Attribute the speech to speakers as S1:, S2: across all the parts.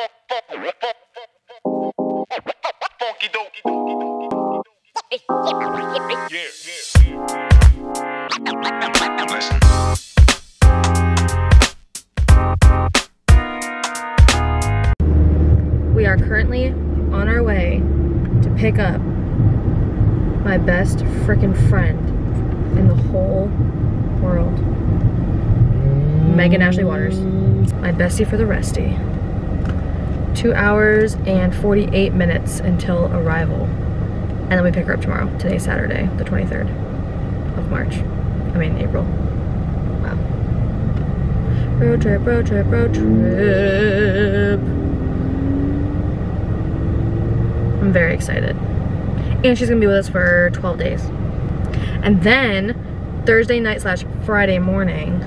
S1: We are currently on our way to pick up my best freaking friend in the whole world. Megan Ashley Waters. My bestie for the resty. Two hours and 48 minutes until arrival. And then we pick her up tomorrow. Today's Saturday, the 23rd of March. I mean, April. Wow. Road trip, road trip, road trip. I'm very excited. And she's gonna be with us for 12 days. And then Thursday night slash Friday morning,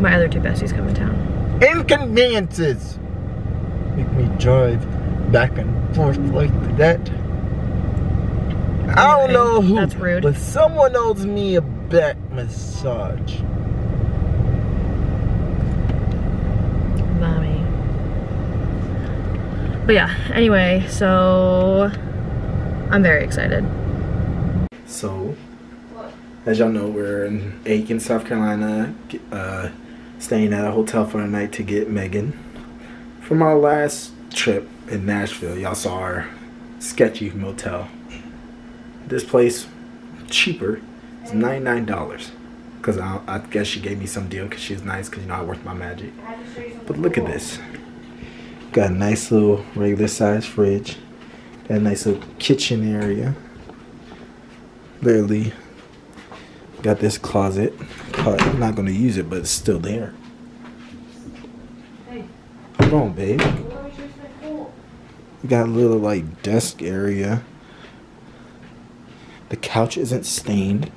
S1: my other two besties come in town.
S2: Inconveniences make me drive back and forth like that. I don't know who,
S1: that's rude.
S2: but someone owes me a back massage.
S1: Mommy. But yeah, anyway, so I'm very excited.
S2: So, as y'all know, we're in Aiken, South Carolina, uh, staying at a hotel for a night to get Megan. From our last trip in Nashville, y'all saw our sketchy motel. This place, cheaper, is $99. Because I, I guess she gave me some deal because she's nice, because you know I worth my magic. But look at this. Got a nice little regular size fridge. Got a nice little kitchen area literally got this closet. I'm not gonna use it, but it's still there. Hold on, babe. We got a little like desk area. The couch isn't stained.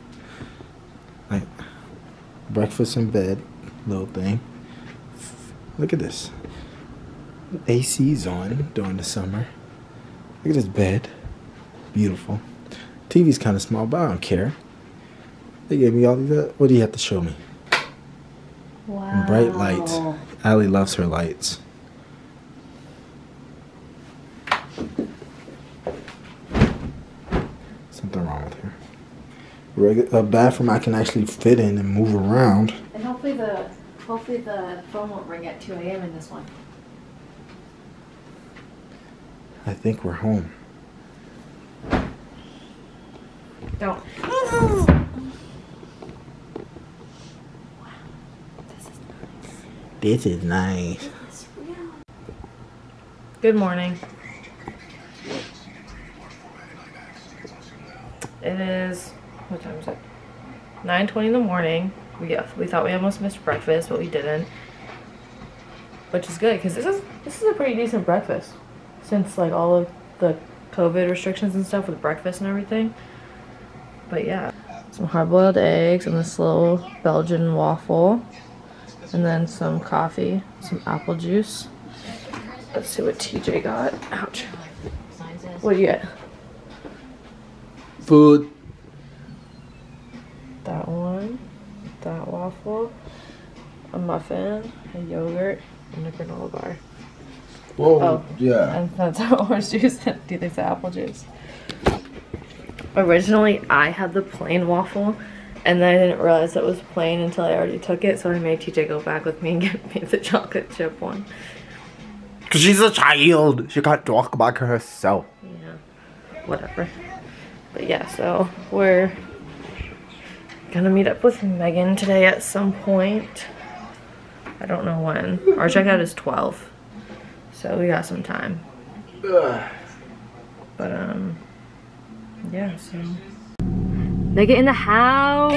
S2: Like breakfast in bed, little thing. Look at this. AC's on during the summer. Look at this bed. Beautiful. TV's kind of small, but I don't care. They gave me all these. Uh, what do you have to show me?
S1: Wow.
S2: Bright lights. Ally loves her lights. Something wrong with her. Regu- a bathroom I can actually fit in and move around.
S1: And hopefully the hopefully the phone won't ring at 2 a.m. in this one.
S2: I think we're home.
S1: Don't.
S2: Wow, this is nice. This is nice.
S1: Good morning. It is what time is it? 9:20 in the morning. We uh, we thought we almost missed breakfast, but we didn't. Which is good because this is this is a pretty decent breakfast since like all of the COVID restrictions and stuff with breakfast and everything. But yeah, some hard-boiled eggs and this little Belgian waffle, and then some coffee, some apple juice. Let's see what TJ got. Ouch. What do you get?
S2: Food.
S1: That one, that waffle, a muffin, a yogurt, and a granola bar.
S2: Whoa.
S1: Oh.
S2: Yeah.
S1: And that's orange juice. Do you think the apple juice? Originally, I had the plain waffle, and then I didn't realize it was plain until I already took it, so I made TJ go back with me and get me the chocolate chip one.
S2: Cause she's a child. She can't talk about herself.
S1: Yeah, whatever. But yeah, so we're gonna meet up with Megan today at some point. I don't know when. Our checkout is 12, so we got some time. But um, yeah. So Megan in the house.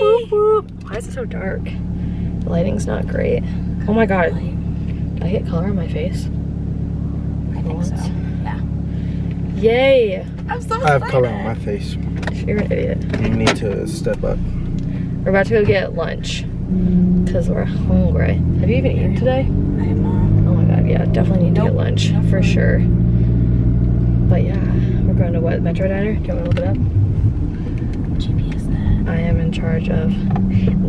S1: Whoop, whoop. Why is it so dark? The lighting's not great. Oh my god. Did I get color on my face?
S3: I think so. Yeah.
S1: Yay!
S3: I'm so
S2: I have color on my face.
S1: You're an idiot.
S2: You need to step up.
S1: We're about to go get lunch because we're hungry. Have you even eaten today?
S3: I am not.
S1: Oh my god, yeah, definitely need to get lunch for sure. But yeah, we're going to what Metro Diner? Do you want to look it up?
S3: GPS that.
S1: I am in charge of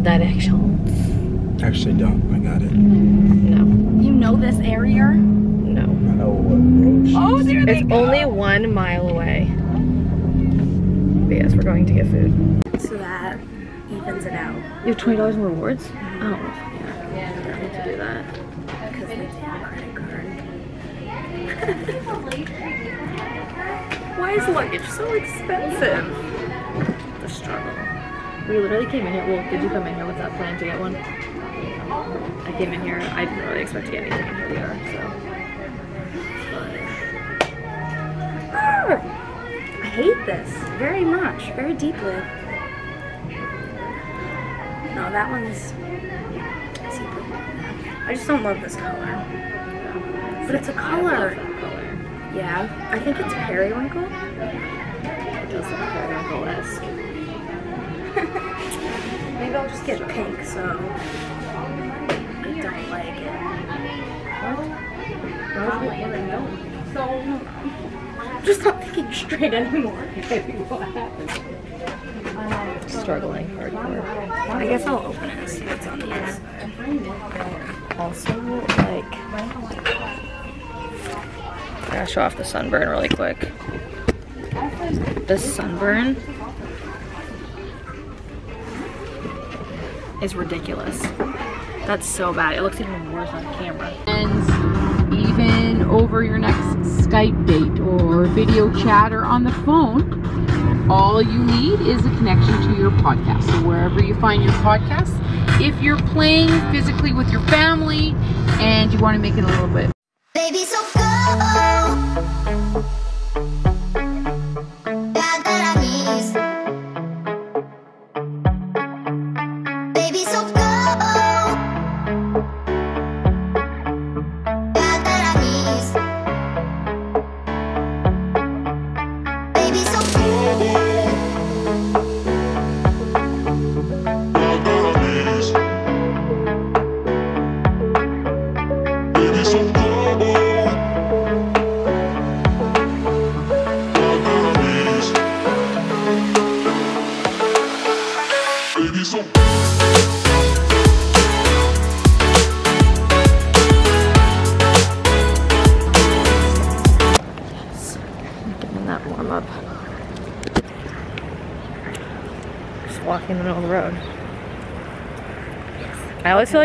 S1: directions.
S2: Actually, don't. I got it.
S1: No,
S3: You know this area?
S1: No.
S2: I know what road she
S3: Oh, there they
S1: It's
S3: go.
S1: only one mile away. But yes, we're going to get food.
S3: So that evens it out.
S1: You have twenty dollars in rewards? Oh, yeah. yeah. I need to do that.
S3: Because they have a credit card.
S1: Why is luggage so expensive? The struggle. We literally came in here. Well, did you come in here with that plan to get one? I came in here. I didn't really expect to get anything. and Here we are. So.
S3: I hate this very much, very deeply. No, that one's. I just don't love this color. But it's a color. Yeah, I think it's periwinkle.
S1: It does look periwinkle-esque.
S3: Maybe I'll just get pink, so I don't like it. I'm just not thinking straight anymore.
S1: Struggling hardcore.
S3: I guess I'll open it and see what's on the inside.
S1: Also, like, I gotta show off the sunburn really quick. The sunburn is ridiculous. That's so bad. It looks even worse on camera.
S4: and even over your next Skype date or video chat or on the phone, all you need is a connection to your podcast. So wherever you find your podcast, if you're playing physically with your family and you want to make it a little bit
S5: Baby, so go.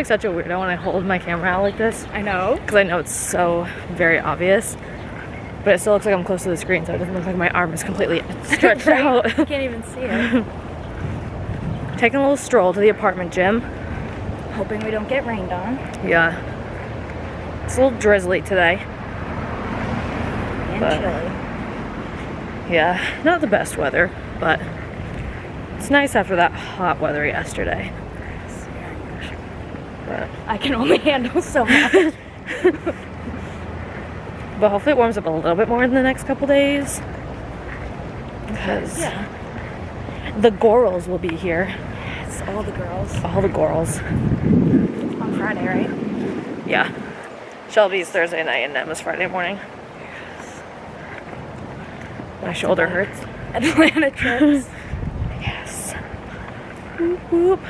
S1: Such a weirdo when I hold my camera out like this.
S3: I know.
S1: because I know it's so very obvious. But it still looks like I'm close to the screen, so it doesn't look like my arm is completely stretched out.
S3: You can't even see it.
S1: Taking a little stroll to the apartment gym.
S3: Hoping we don't get rained on.
S1: Yeah. It's a little drizzly today.
S3: And
S1: But-
S3: chilly.
S1: Yeah, not the best weather, but it's nice after that hot weather yesterday. But,
S3: I can only handle so much.
S1: but hopefully it warms up a little bit more in the next couple days. Because
S3: yeah.
S1: the Gorals will be here.
S3: It's all the girls.
S1: All the Gorals.
S3: On Friday, right?
S1: Yeah. Shelby's Thursday night and Emma's Friday morning. My shoulder hurts.
S3: Atlanta trips.
S1: Yes. Whoop whoop.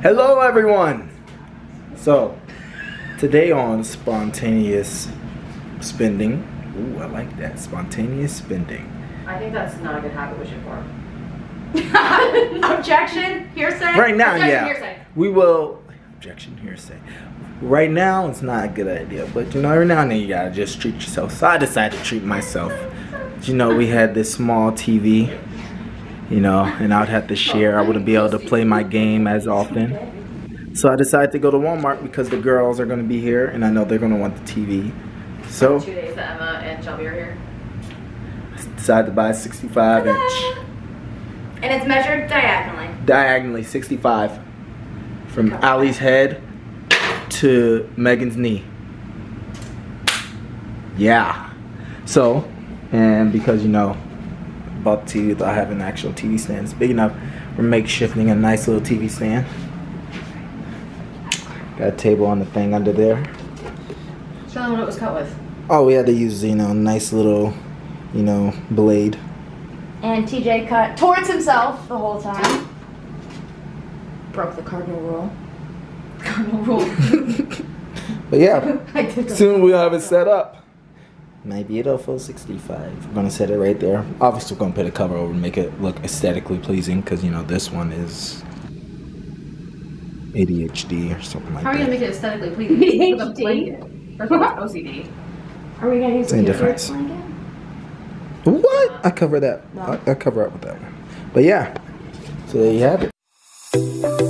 S2: Hello, everyone. So, today on spontaneous spending. Ooh, I like that. Spontaneous spending.
S1: I think that's not a good habit we should form.
S3: Objection. Hearsay.
S2: Right now,
S1: Objection,
S2: yeah.
S1: hearsay.
S2: We will. Objection, hearsay. Right now, it's not a good idea, but you know, every now and then you gotta just treat yourself. So I decided to treat myself. You know, we had this small TV, you know, and I'd have to share. I wouldn't be able to play my game as often. So I decided to go to Walmart because the girls are gonna be here and I know they're gonna want the TV. So
S1: Two days that Emma and Shelby are here.
S2: decided to buy a 65 inch.
S3: And it's measured diagonally.
S2: diagonally 65 from Ally's head to Megan's knee. Yeah. So, and because you know, about the TV, I have an actual TV stand. It's big enough. We're makeshifting a nice little TV stand. Got a table on the thing under there.
S1: Show them what it was cut with.
S2: Oh, we had to use you know nice little, you know, blade.
S3: And TJ cut towards himself the whole time. Broke the cardinal rule.
S1: Cardinal rule.
S2: But yeah.
S1: I
S2: Soon we'll have it set up. Maybe it'll full 65. We're gonna set it right there. Obviously, we're gonna put a cover over and make it look aesthetically pleasing because you know this one is ADHD or something like
S1: How are you
S2: that.
S1: gonna make it aesthetically pleasing? With a blanket. First of all, it's OCD.
S3: Are we gonna use
S2: Same difference.
S3: blanket?
S2: What? I cover that. I, I cover up with that one. But yeah, so there you have it.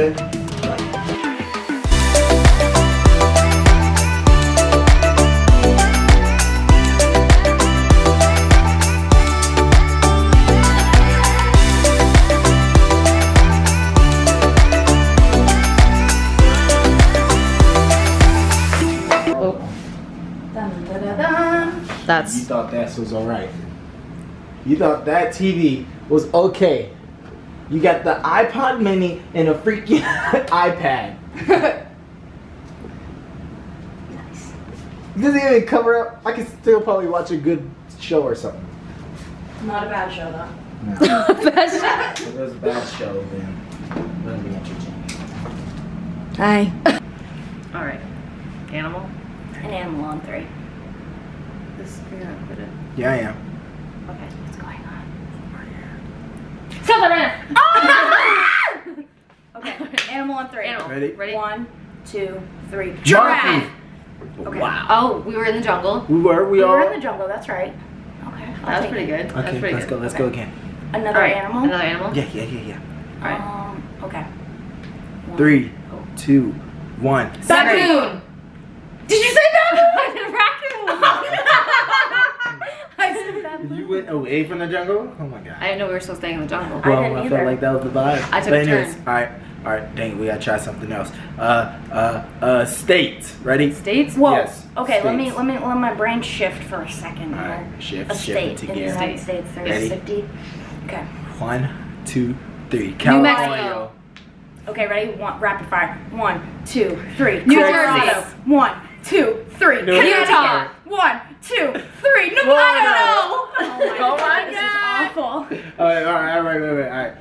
S1: Oh,
S3: Dun, dun, dun, dun.
S2: You thought that was alright. You thought that TV was okay. You got the iPod mini and a freaking iPad.
S3: Nice.
S2: It doesn't even cover up. I can still probably watch a good show or something.
S3: Not a bad show though.
S2: No. if it was a bad show, then it wouldn't be entertaining.
S3: Hi.
S1: all right. Animal.
S3: An animal on three.
S1: This you're gonna put it.
S2: Yeah, I am.
S1: Okay.
S3: What's going on?
S1: Stop that right
S3: Okay. Animal on three.
S1: Animal.
S2: Ready?
S1: Ready?
S3: One, two, three.
S2: Giraffe.
S3: Okay.
S1: Wow. Oh, we were in the jungle.
S2: We were. We
S3: We
S2: all.
S3: were in the jungle. That's right. Okay. I'll
S1: That's
S3: take
S1: pretty
S3: it.
S1: good. That's
S2: Okay,
S1: pretty
S2: let's
S1: good.
S2: go. Let's
S3: Okay.
S2: go again.
S3: Another
S1: All right.
S3: animal.
S1: Another animal.
S2: Yeah, yeah, yeah, yeah.
S1: All right.
S3: Um. Okay. One.
S2: Three, two, one.
S1: Raccoon.
S3: Did you say that?
S6: I said raccoon.
S3: I said that.
S2: You went away from the jungle? Oh my god.
S6: I didn't know we were still staying in the jungle.
S3: I
S2: well,
S3: didn't
S2: I, felt like that was the vibe.
S6: I took
S2: but
S6: a
S2: anyways,
S6: turn.
S2: all right, all right. Dang, we gotta try something else. Uh, uh, uh, states. Ready?
S6: States?
S3: Whoa.
S2: Yes,
S3: Okay, let me let me let my brain shift for a second.
S2: All
S3: here.
S2: shift,
S3: A
S2: shift
S3: state
S2: it
S3: in the. United States. There's
S2: Ready?
S3: 50. Okay.
S2: One, two, three.
S6: New Mexico.
S3: Okay, ready? One, rapid fire. One, two, three.
S6: New
S3: Colorado.
S6: Jersey.
S3: One, two, three.
S2: New
S3: Connecticut.
S6: Utah.
S3: One, two, three. Nevada.
S2: Florida.
S3: Oh my,
S6: Oh my
S3: god,
S6: God.
S3: This is awful.
S2: All right, all right, all right, wait, wait, all right.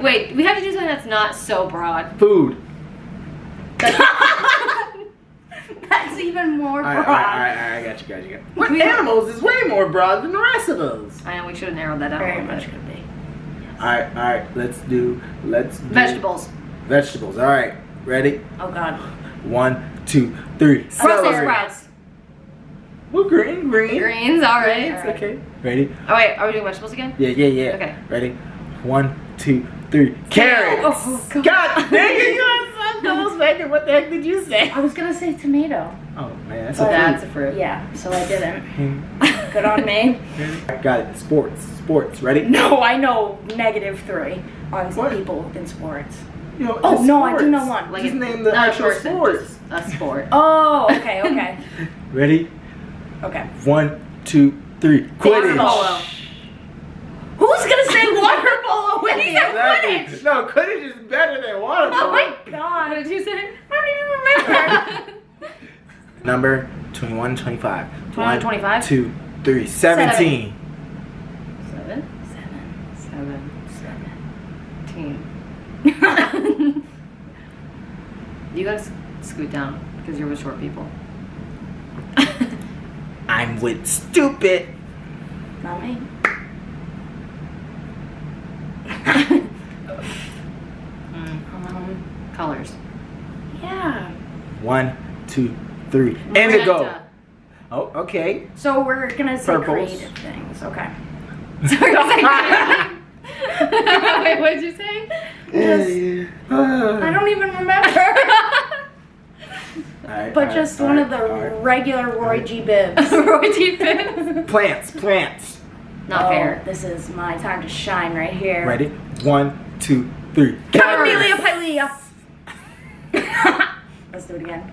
S6: Wait, we have to do something that's not so broad.
S2: Food.
S3: That's even more broad.
S2: right, all right, all right, all right, I got you, got you, got you. What animals is way more broad than the rest of those?
S6: I know we should have narrowed that down
S3: Very
S6: little
S3: much
S6: bit.
S3: could be.
S2: All right, all right, let's do, let's do
S6: Vegetables.
S2: Vegetables. All right, ready?
S3: Oh god.
S2: One, two, three.
S6: Brussels sprouts.
S2: Well, green, green.
S6: Greens, alright.
S2: It's okay. Ready?
S6: Oh wait, are we doing vegetables again?
S2: Yeah, yeah, yeah.
S6: Okay.
S2: Ready? One, two, three. Carrots.
S3: Oh, God.
S2: God dang it, you are so close, Megan. What the heck did you say?
S3: I was gonna say tomato.
S2: Oh man, that's
S3: But
S2: a
S6: That's
S2: fruit.
S6: a fruit.
S3: Yeah, so I didn't. Good on me.
S2: I got it. Sports. Sports. Ready?
S3: No, I know negative three on
S2: What?
S3: people in sports.
S2: You know,
S3: Oh
S2: it's
S3: no, I do
S2: sports.
S3: know one.
S6: Like
S2: Just name the
S6: not a
S2: actual
S6: person,
S2: sport.
S6: just A sport.
S3: Oh, okay, okay,
S2: Ready?
S3: okay.
S2: One, two, three.
S6: Water
S2: Quidditch.
S6: polo.
S3: Who's gonna say water polo when he said
S2: Exactly.
S3: Quidditch?
S2: No, Quidditch is better than water
S3: Oh
S2: polo.
S3: my god.
S6: What did you say?
S3: I don't even remember.
S2: Number 21, 25.
S6: 21,
S2: One,
S6: 25?
S2: two, three. 17.
S6: Seven.
S3: Seven.
S6: Seven. Seventeen. you gotta scoot down because you're with short people.
S2: I'm with stupid.
S3: Not me.
S6: Colors.
S3: yeah.
S2: One, two, three. Indigo.
S6: Magenta.
S2: Oh, okay.
S3: So we're gonna say
S2: Purples.
S3: creative things. Okay.
S6: Sorry, I Wait, what did you say?
S3: I don't even remember.
S2: Alright,
S3: but
S2: alright,
S3: just one of the
S2: alright, alright.
S3: regular Roy G. Bibbs.
S6: Roy G. Biv.
S2: Plants, plants.
S6: Not
S3: oh,
S6: fair.
S3: This is my time to shine right here.
S2: Ready? One, two, three.
S3: Camellia
S2: Carrots.
S3: Pilea. Let's do it again.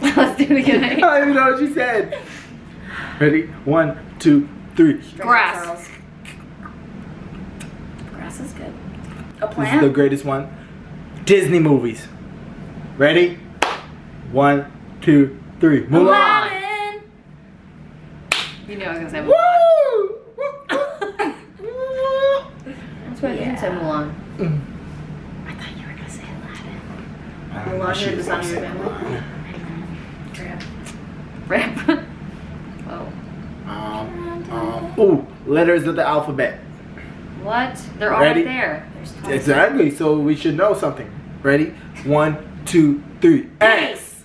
S6: Let's do it again.
S2: I don't even know what you said. Ready? One, two, three.
S6: Grass.
S3: Grass is good. A plant.
S2: This is the greatest one. Disney movies. Ready? One, two, three. Mulan.
S3: Aladdin.
S6: You knew I was gonna say Mulan.
S2: Woo!
S6: That's why I didn't say Mulan.
S3: I thought you were gonna say Aladdin.
S6: Heard the sound of your family. Rip. oh.
S2: Um, um, ooh, letters of the alphabet.
S6: What? They're all
S2: Ready?
S6: right there.
S3: There's 20.
S2: Exactly. So we should know something. Ready? One, two, three. X.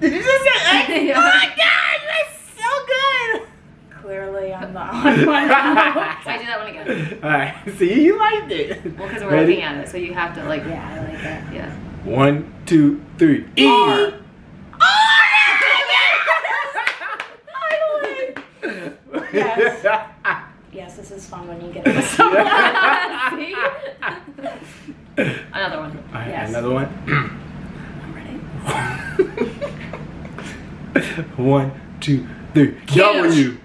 S2: Did you just say X?
S6: Yeah.
S2: Oh my god, you're so good.
S3: Clearly, I'm the odd one.
S6: So I do that one again.
S2: All right. See, you liked it.
S6: Well, because we're
S2: Ready?
S6: looking at it, so you have to like.
S3: Yeah, I like that.
S6: Yeah.
S2: One, two, three. E.
S6: R.
S3: Yes. Yes, this is fun when you get it with someone.
S6: See? Another one.
S2: All right,
S3: Yes.
S2: Another one.
S3: I'm ready.
S2: one, two, three.
S6: Huge.
S2: W.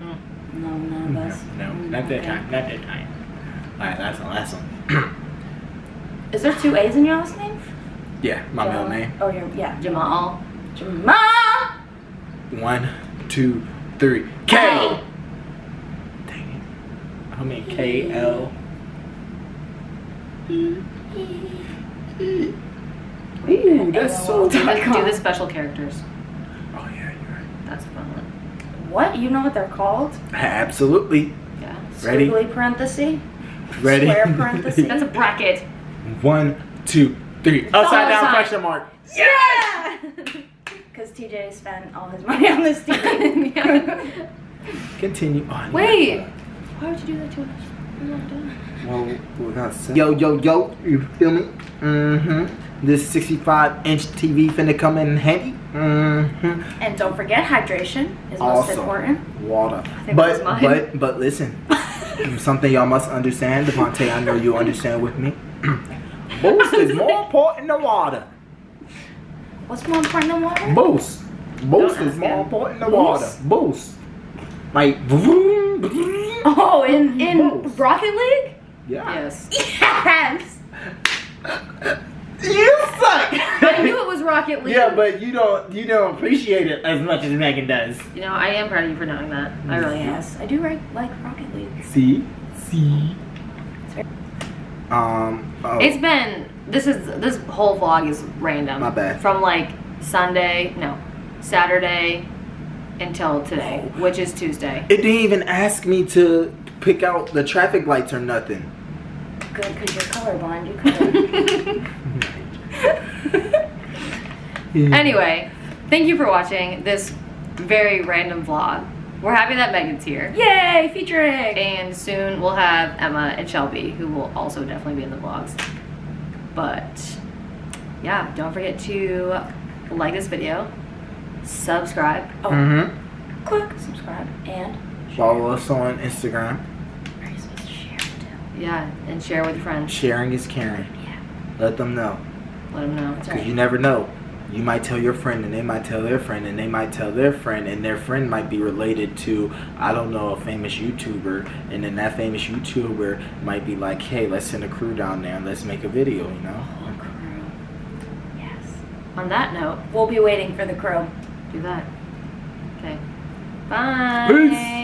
S3: No, none of us.
S2: No,
S3: Mm,
S2: not that time. Not that time. All right, last one. Last one.
S3: Is there two A's in your last name?
S2: Yeah, my middle name.
S3: Oh, your yeah.
S6: Jamal.
S3: Jamal.
S2: One, two, three. K.
S3: K.
S2: Dang it. I mean K L. Ooh, that's so.
S6: Do the, do the special characters.
S2: Oh yeah, you're right.
S6: That's a fun one.
S3: What? You know what they're called?
S2: Absolutely.
S6: Yeah.
S2: Ready?
S3: Squiggly parenthesis.
S2: Ready?
S3: Square parentheses.
S6: That's a bracket.
S2: One, two, three. Upside down
S6: sign.
S2: question mark.
S3: Yeah. Because TJ spent all his money on this TV.
S6: Yeah.
S2: Continue on.
S6: Wait. Why would you do that to us? We weren't done.
S2: Well, we're gonna. Yo, yo, yo. You feel me? Mm-hmm. This 65 inch TV finna come in handy. Mm-hmm.
S3: And don't forget, hydration is most important.
S2: water. But but but listen, something y'all must understand. Devontae, I know you understand with me. Boost is more important than water.
S3: What's more important than water?
S2: Boost. Boost
S6: Don't
S2: is more
S6: him.
S2: important than water. Boost. Like vroom, vroom.
S3: Oh, in in
S2: Boost.
S3: Rocket League?
S2: Yeah.
S6: Yes.
S3: Yes.
S2: You suck.
S6: I knew it was Rocket League.
S2: Yeah, but you don't you don't appreciate it as much as Megan does.
S6: You know, I am proud of you for knowing that. I really mm-hmm. am.
S3: Yes, I do like, like Rocket League.
S2: See? See? Um oh,
S6: It's been this is this whole vlog is random.
S2: My bad.
S6: From like Sunday, no, Saturday until today, which is Tuesday.
S2: it didn't even ask me to pick out the traffic lights or nothing.
S3: Good, because you're colorblind. You could.
S6: Anyway, thank you for watching this very random vlog. We're happy that Megan's here.
S3: Yay, featuring.
S6: And soon we'll have Emma and Shelby, who will also definitely be in the vlogs. But yeah, don't forget to like this video, subscribe.
S3: Oh,
S2: Mm-hmm.
S3: click subscribe and
S2: Follow us on Instagram.
S3: are you supposed to share too?
S6: Yeah, and share with your friends.
S2: Sharing is caring.
S3: Yeah,
S2: Let them know.
S6: Let them know.
S2: Because
S3: right.
S2: you never know. You might tell your friend, and they might tell their friend, and they might tell their friend, and their friend might be related to, I don't know, a famous YouTuber, and then that famous YouTuber might be like, hey, let's send a crew down there and let's make a video, you know?
S3: Oh, crew. Yes.
S6: On that note,
S3: We'll be waiting for the crow.
S6: do that. Okay. Bye.
S2: Peace.